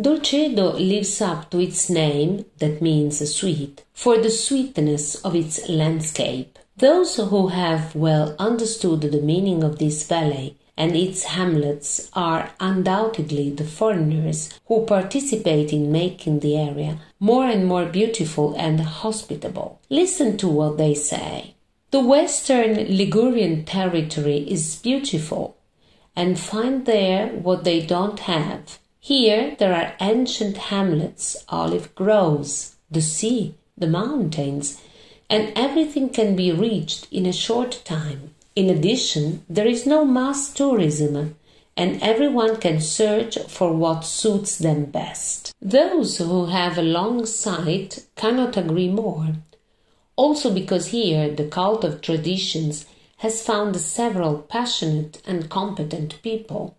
Dolcedo lives up to its name, that means sweet, for the sweetness of its landscape. Those who have well understood the meaning of this valley and its hamlets are undoubtedly the foreigners who participate in making the area more and more beautiful and hospitable. Listen to what they say. The western Ligurian territory is beautiful and find there what they don't have. Here there are ancient hamlets, olive groves, the sea, the mountains, and everything can be reached in a short time. In addition, there is no mass tourism and everyone can search for what suits them best. Those who have a long sight cannot agree more. Also, because here the cult of traditions has found several passionate and competent people.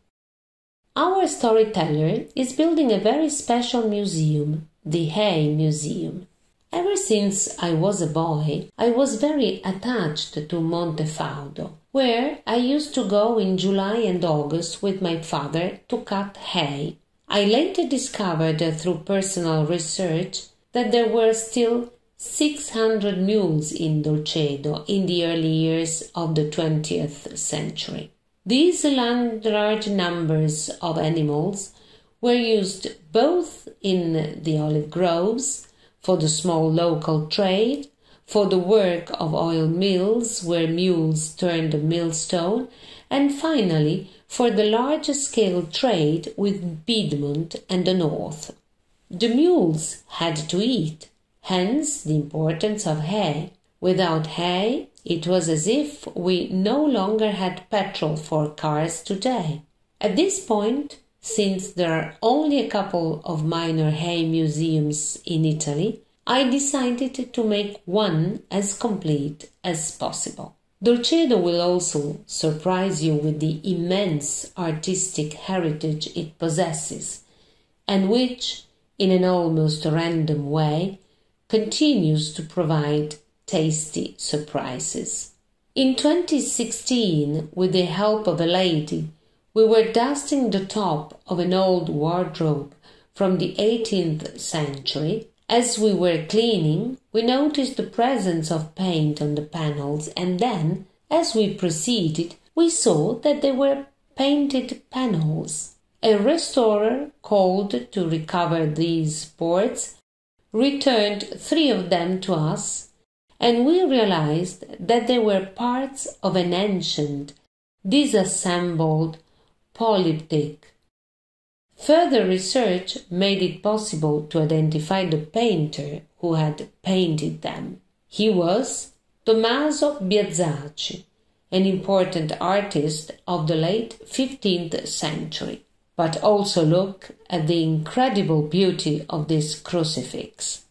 Our storyteller is building a very special museum, the Hay Museum. Ever since I was a boy, I was very attached to Montefaudo, where I used to go in July and August with my father to cut hay. I later discovered uh, through personal research that there were still 600 mules in Dolcedo in the early years of the 20th century. These large numbers of animals were used both in the olive groves for the small local trade, for the work of oil mills where mules turned the millstone, and finally for the larger scale trade with Piedmont and the north. The mules had to eat, hence the importance of hay. Without hay, it was as if we no longer had petrol for cars today. At this point, since there are only a couple of minor hay museums in Italy, I decided to make one as complete as possible. Dolcedo will also surprise you with the immense artistic heritage it possesses, and which, in an almost random way, continues to provide tasty surprises. In 2016, with the help of a lady, we were dusting the top of an old wardrobe from the 18th century. As we were cleaning, we noticed the presence of paint on the panels, and then, as we proceeded, we saw that they were painted panels. A restorer called to recover these boards returned three of them to us, and we realized that they were parts of an ancient, disassembled polyptych. Further research made it possible to identify the painter who had painted them. He was Tommaso Biazaci, an important artist of the late 15th century. But also look at the incredible beauty of this crucifix.